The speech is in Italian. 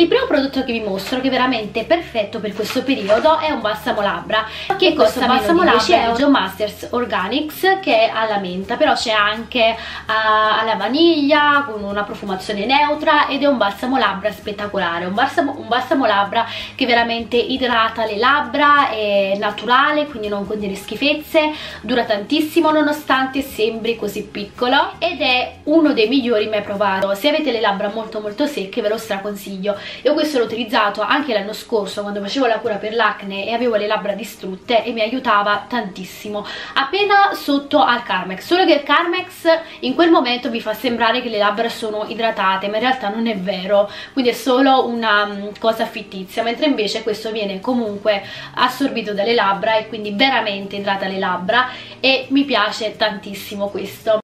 il primo prodotto che vi mostro che è veramente perfetto per questo periodo è un balsamo labbra che costa balsamo labbra Joe Masters Organics che è alla menta però c'è anche uh, alla vaniglia con una profumazione neutra ed è un balsamo labbra spettacolare. Un balsamo, un balsamo labbra che veramente idrata le labbra è naturale quindi non contiene schifezze dura tantissimo nonostante sembri così piccolo ed è uno dei migliori mai provato se avete le labbra molto molto secche ve lo straconsiglio io questo l'ho utilizzato anche l'anno scorso quando facevo la cura per l'acne e avevo le labbra distrutte e mi aiutava tantissimo. Appena sotto al Carmex solo che il Carmex in quel momento vi fa sembrare che le labbra sono idratate ma in realtà non è vero. Quindi è solo una mm, cosa fittizia mentre invece questo viene comunque assorbito dalle labbra e quindi veramente idrata le labbra e mi piace tantissimo questo